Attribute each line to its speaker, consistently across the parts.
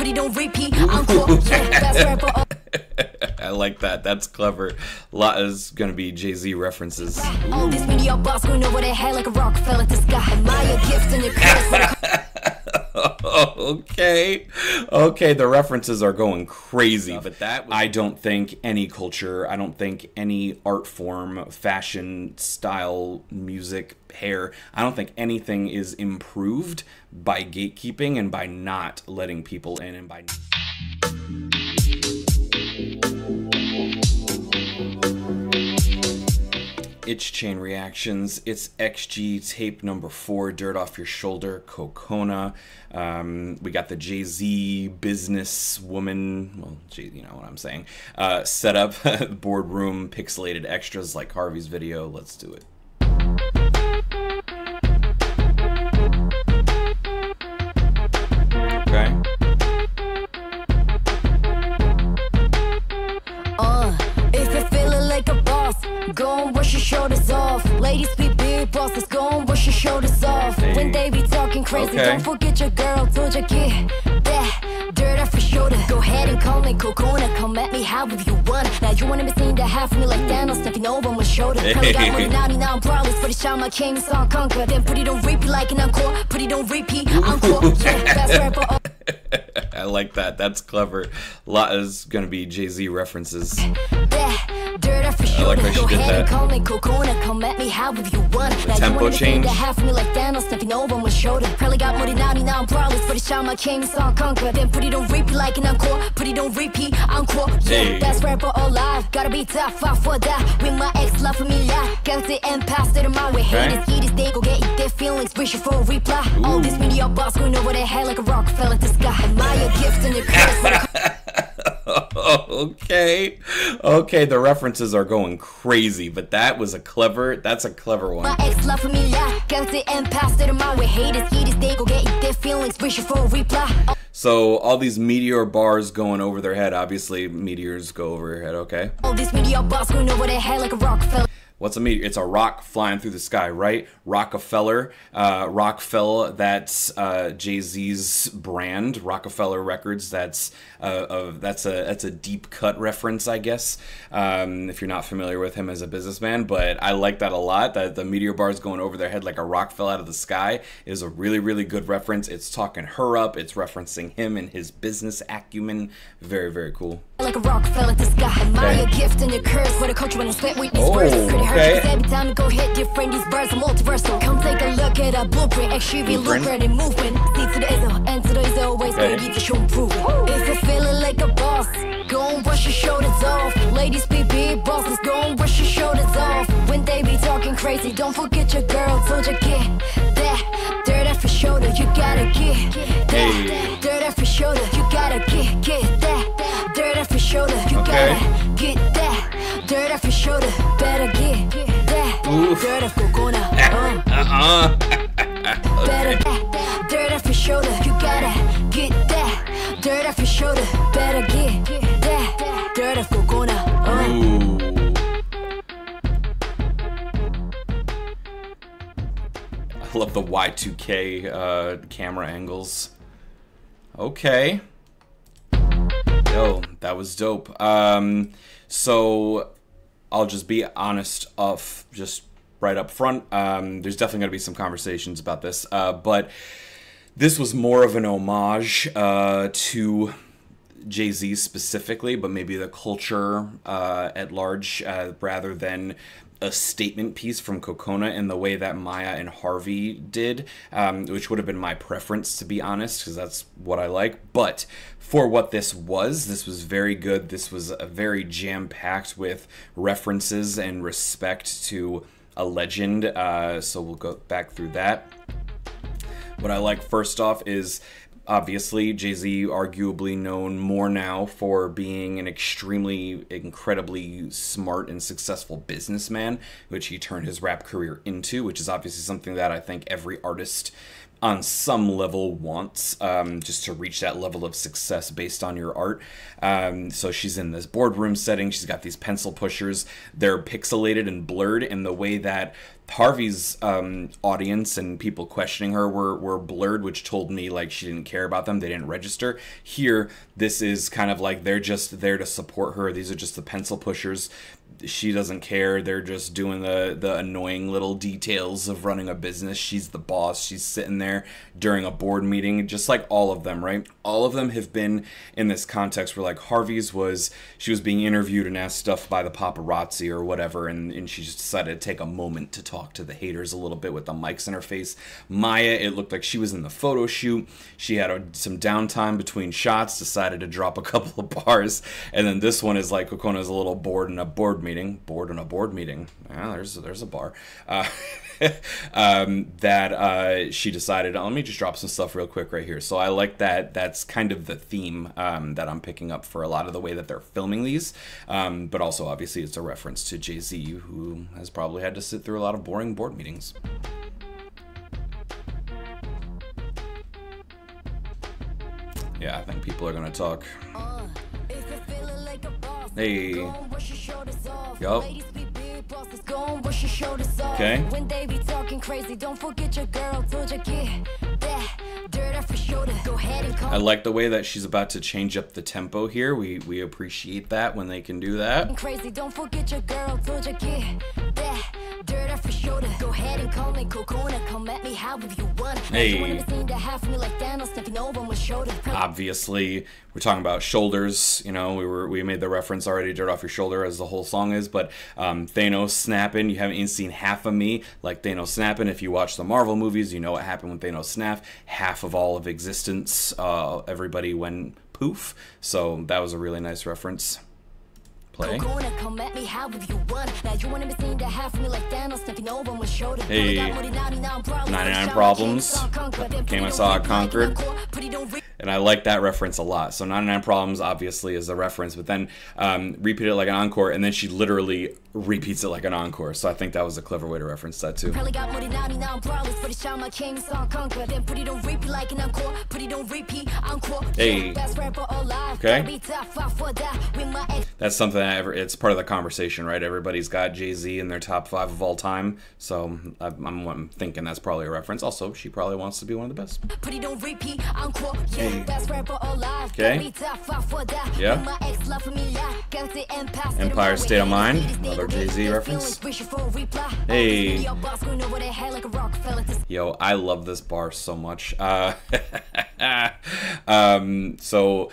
Speaker 1: put it on repeat. Encore, yeah, best rapper. of-
Speaker 2: I like that. That's clever. A lot is gonna be Jay Z references. okay, okay. The references are going crazy, but that I don't think any culture, I don't think any art form, fashion, style, music, hair, I don't think anything is improved by gatekeeping and by not letting people in and by. Itch Chain Reactions. It's XG tape number four, Dirt Off Your Shoulder, Cocona. Um, we got the Jay Z business woman, well, Jay, you know what I'm saying, uh, set up, boardroom, pixelated extras like Harvey's video. Let's do it.
Speaker 1: Crazy,
Speaker 2: Okay.
Speaker 1: don't forget your girl. Told you get that dirt off your shoulder. Go ahead and call me Cocona. Come at me How however you wanna. Now you wanna be seen to have me like Thanos stepping over my shoulder. Probably got more than 99 problems, but it's time I came and saw conquer. Then put it on repeat like an encore. Put it on repeat, encore. Yeah, best rapper. of-
Speaker 2: I like that. That's clever. A lot is gonna be Jay Z references.
Speaker 1: that dirt off your
Speaker 2: I like how she did
Speaker 1: and
Speaker 2: that.
Speaker 1: call me Cocona. Come at me however you want. Now
Speaker 2: tempo
Speaker 1: wanna be seen
Speaker 2: change.
Speaker 1: to have me like Thanos stepping over my shoulder. Probably got more than 99 problems, but it's time I came and saw conquer. Then put it on repeat like an encore. Put it on repeat, encore. Yeah,
Speaker 2: Hey.
Speaker 1: best rapper alive. Gotta be tough, fight for that. With my ex, love for me, yeah. Got the end past it in my way.
Speaker 2: Okay. Okay, okay. The references are going crazy, but that was a clever. That's a clever one.
Speaker 1: My ex love for me, yeah. Got the end past it my way. Haters, haters, they go get their feelings. Wishing for a reply.
Speaker 2: So all these meteor bars going over their head. Obviously, meteors go over your head. Okay.
Speaker 1: All this media boss going over their head like a Rockefeller.
Speaker 2: What's a meteor? It's a rock flying through the sky, right? Rockefeller, uh, Rockefeller. That's uh, Jay Z's brand, Roc-A-Fella Records. That's uh, a, that's a that's a deep cut reference, I guess. Um, if you're not familiar with him as a businessman, but I like that a lot. That the meteor bars going over their head like a rock fell out of the sky is a really really good reference. It's talking her up. It's referencing him and his business acumen. Very very cool.
Speaker 1: Like a Rockefeller to sky. Admire
Speaker 2: Okay.
Speaker 1: gift and your curse. What a coach when with these
Speaker 2: Oh,
Speaker 1: words. Hurt
Speaker 2: okay.
Speaker 1: because every time you go hit different, these birds are multiversal. Come take a look at a blueprint. Extremely
Speaker 2: Blueprint.
Speaker 1: lucrative movement. See to the Izzo, and to the Izzo, always
Speaker 2: Okay.
Speaker 1: gonna get the show improving. If you're feeling like a boss, go and brush your shoulders off. Ladies be big bosses, go and wash your shoulders off. When they be talking crazy, don't forget your girl. Told you get
Speaker 2: Oof.
Speaker 1: dirt off Cocona. Uh. Better that dirt off your shoulder. You gotta get that dirt off your shoulder. Better get that dirt off Cocona.
Speaker 2: Ooh. I love the Y2K uh, camera angles. Okay. Yo, that was dope. Um, so I'll just be honest off just right up front. Um, there's definitely going to be some conversations about this, uh, but this was more of an homage uh, to Jay Z specifically, but maybe the culture uh, at large, uh, rather than a statement piece from Cocona in the way that Maya and Harvey did, um, which would have been my preference to be honest, because that's what I like. But for what this was, this was very good. This was a very jam packed with references and respect to a legend. Uh, so we'll go back through that. What I like first off is obviously Jay Z, arguably known more now for being an extremely, incredibly smart and successful businessman, which he turned his rap career into, which is obviously something that I think every artist on some level wants um, just to reach that level of success based on your art. Um, so she's in this boardroom setting. She's got these pencil pushers. They're pixelated and blurred in the way that Harvey's um, audience and people questioning her were, were blurred, which told me like she didn't care about them. They didn't register. Here, this is kind of like they're just there to support her. These are just the pencil pushers she doesn't care. They're just doing the the annoying little details of running a business. She's the boss. She's sitting there during a board meeting, just like all of them, right? All of them have been in this context where like Harvey's was she was being interviewed and asked stuff by the paparazzi or whatever, and, and she just decided to take a moment to talk to the haters a little bit with the mics in her face. Maya, it looked like she was in the photo shoot. She had a, some downtime between shots, decided to drop a couple of bars, and then this one is like Cocona's a little bored in a board meeting meeting, board in a board meeting. Yeah, there's there's a bar. Uh, um, that uh, she decided, oh, let me just drop some stuff real quick right here. So I like that. That's kind of the theme um, that I'm picking up for a lot of the way that they're filming these. Um, but also, obviously, it's a reference to Jay Z, who has probably had to sit through a lot of boring board meetings. Yeah, I think people are gonna talk. Uh, Hey. Yup. Okay. When they be talking crazy, don't forget your girl I like the way that she's about to change up the tempo here. We we appreciate that when they can do that. Crazy, don't forget your girl Go ahead and call me Cocona. Come at me however you want. Hey. Obviously, we're talking about shoulders. You know, we were we made the reference already, dirt off your shoulder, as the whole song is. But um, Thanos snapping. You haven't even seen half of me like Thanos snapping. If you watch the Marvel movies, you know what happened when Thanos snapped. Half of all of existence, uh, everybody went poof. So that was a really nice reference Hey, 99 Problems. Came I saw it conquered. And I like that reference a lot. So 99 Problems obviously is a reference, but then um, repeat it like an encore, and then she literally repeats it like an encore. So I think that was a clever way to reference that too. Hey. Okay. That's something that ever, it's part of the conversation, right? Everybody's got Jay Z in their top five of all time. So I'm, I'm, thinking that's probably a reference. Also, she probably wants to be one of the best. Hey. Okay. Yeah. Empire State of Mind. Another Jay Z reference. Hey. Yo, I love this bar so much. Uh, um, so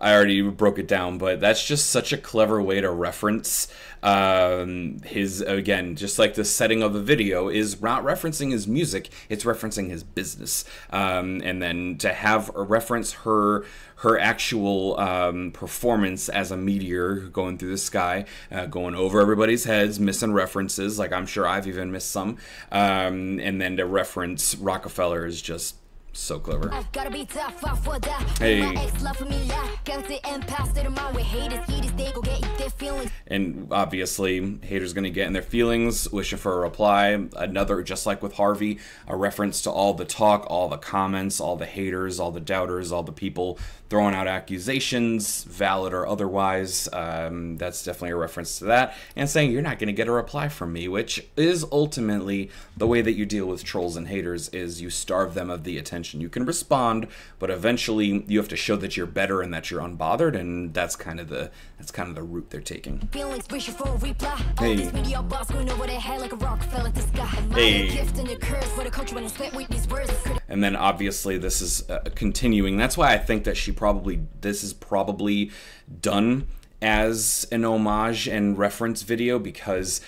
Speaker 2: I already broke it down, but that's just such a clever way to reference um, his again, just like the setting of the video is not referencing his music; it's referencing his business. Um, and then to have a reference her her actual um, performance as a meteor going through the sky, uh, going over everybody's heads, missing references. Like I'm sure I've even missed some. Um, and then to reference Rockefeller is just so clever. Hey. And obviously, haters gonna get in their feelings, wishing for a reply. Another, just like with Harvey, a reference to all the talk, all the comments, all the haters, all the doubters, all the people throwing out accusations, valid or otherwise. Um, that's definitely a reference to that. And saying you're not gonna get a reply from me, which is ultimately the way that you deal with trolls and haters is you starve them of the attention attention. You can respond, but eventually you have to show that you're better and that you're unbothered, and that's kind of the that's kind of the route they're taking. Hey. Hey. And then obviously this is uh, continuing. That's why I think that she probably this is probably done as an homage and reference video because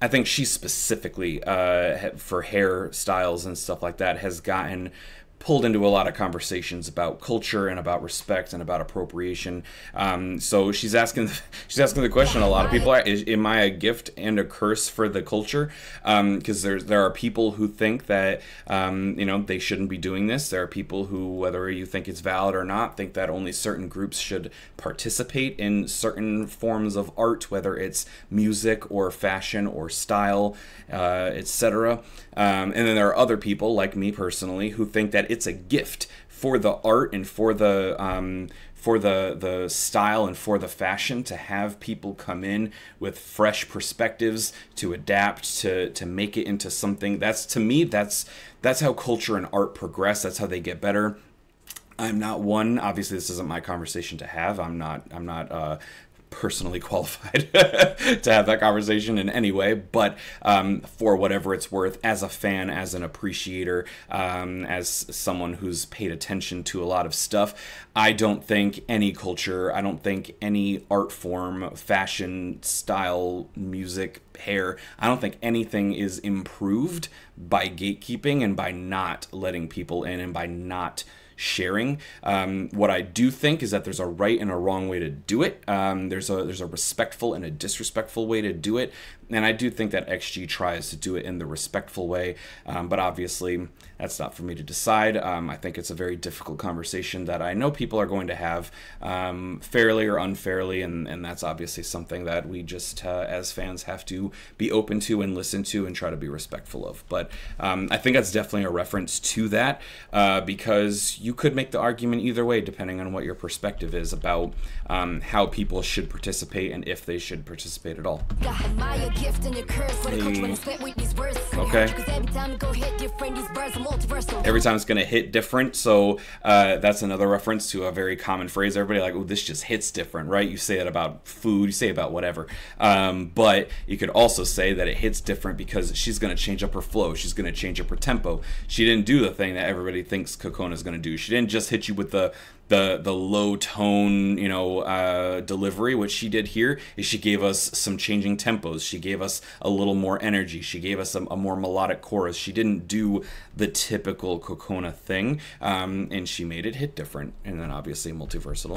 Speaker 2: I think she specifically uh, for hairstyles and stuff like that has gotten pulled into a lot of conversations about culture and about respect and about appropriation. Um, so she's asking she's asking the question. A lot of people are: is, Am I a gift and a curse for the culture? Because um, there are people who think that um, you know they shouldn't be doing this. There are people who, whether you think it's valid or not, think that only certain groups should participate in certain forms of art, whether it's music or fashion or style, uh, etc. Um, and then there are other people, like me personally, who think that it's a gift for the art and for the um, for the the style and for the fashion to have people come in with fresh perspectives to adapt to to make it into something that's to me that's that's how culture and art progress that's how they get better I'm not one. Obviously, this isn't my conversation to have. I'm not. I'm not uh, personally qualified to have that conversation in any way, but um, for whatever it's worth, as a fan, as an appreciator, um, as someone who's paid attention to a lot of stuff, I don't think any culture, I don't think any art form, fashion, style, music, hair, I don't think anything is improved by gatekeeping and by not letting people in and by not sharing. Um, what I do think is that there's a right and a wrong way to do it. Um, there's a there's a respectful and a disrespectful way to do it, and I do think that XG tries to do it in the respectful way. Um, but obviously, that's not for me to decide. Um, I think it's a very difficult conversation that I know people are going to have um, fairly or unfairly, and and that's obviously something that we just uh, as fans have to be open to and listen to and try to be respectful of. But um, I think that's definitely a reference to that uh, because you could make the argument either way, depending on what your perspective is about um, how people should participate and if they should participate at all. Okay. Every time it's gonna hit different, so uh, that's another reference to a very common phrase. Everybody like, oh, this just hits different, right? You say it about food, you say about whatever. Um, but you could also say that it hits different because she's gonna change up her flow. She's gonna change up her tempo. She didn't do the thing that everybody thinks Cocona's gonna do. She didn't just hit you with the the the low tone you know uh, delivery what she did here is she gave us some changing tempos she gave us a little more energy she gave us a, a more melodic chorus. She didn't do the typical Cocona thing um, and she made it hit different and then obviously multiversal.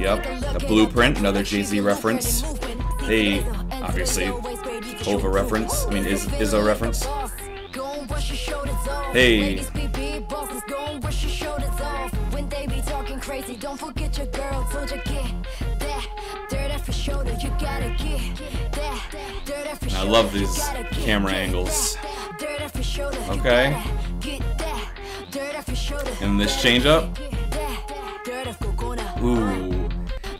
Speaker 2: Yep the blueprint another jay-z reference. hey obviously Hova reference. I mean is is a reference? hey. Crazy. Don't forget your girl, told you get that. Dirt for shoulder. You gotta get that. dirt for shoulder. I love these camera angles. Okay. And this change up. Ooh.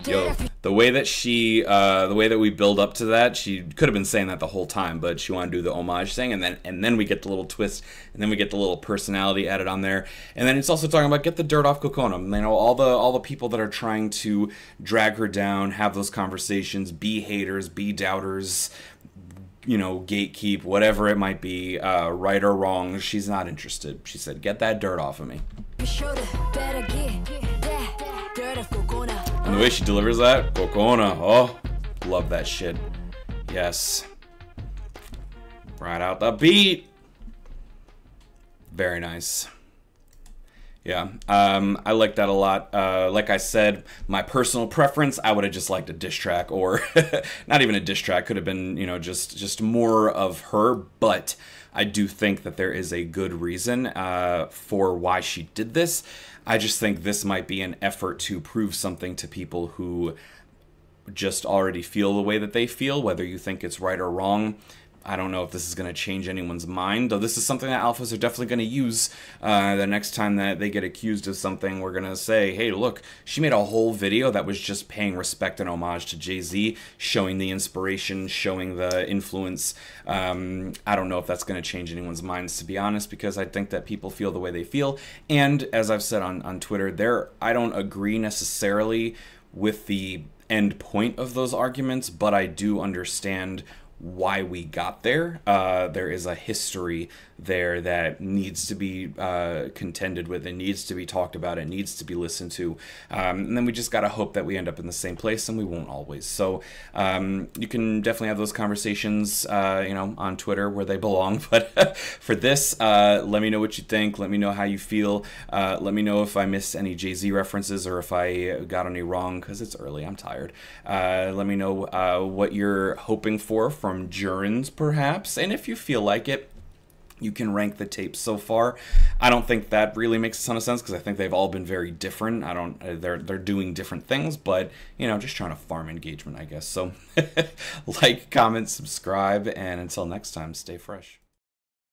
Speaker 2: Yo, the way that she, uh, the way that we build up to that, she could have been saying that the whole time, but she wanted to do the homage thing, and then and then we get the little twist, and then we get the little personality added on there, and then it's also talking about get the dirt off Cocona. You know, all the all the people that are trying to drag her down, have those conversations, be haters, be doubters, you know, gatekeep, whatever it might be, uh, right or wrong. She's not interested. She said, "Get that dirt off of me." And the way she delivers that, Cocona, oh, love that shit. Yes. Right out the beat. Very nice. Yeah, um, I like that a lot. Uh, like I said, my personal preference, I would have just liked a diss track, or not even a diss track. Could have been, you know, just just more of her. But I do think that there is a good reason uh, for why she did this. I just think this might be an effort to prove something to people who just already feel the way that they feel, whether you think it's right or wrong. I don't know if this is going to change anyone's mind, though this is something that ALPHAZ are definitely going to use uh, the next time that they get accused of something. We're going to say, hey, look, she made a whole video that was just paying respect and homage to Jay Z, showing the inspiration, showing the influence. Um, I don't know if that's going to change anyone's minds, to be honest, because I think that people feel the way they feel. And as I've said on, on Twitter, there I don't agree necessarily with the end point of those arguments, but I do understand why we got there. Uh, there is a history there that needs to be uh, contended with. It needs to be talked about. It needs to be listened to. Um, and then we just got to hope that we end up in the same place, and we won't always. So um, you can definitely have those conversations, uh, you know, on Twitter where they belong. But for this, uh, let me know what you think. Let me know how you feel. Uh, let me know if I missed any Jay Z references or if I got any wrong because it's early. I'm tired. Uh, let me know uh, what you're hoping for from Jurin's, perhaps, and if you feel like it you can rank the tapes so far. I don't think that really makes a ton of sense because I think they've all been very different. I don't uh, they're they're doing different things, but you know, just trying to farm engagement, I guess. So like, comment, subscribe, and until next time, stay fresh.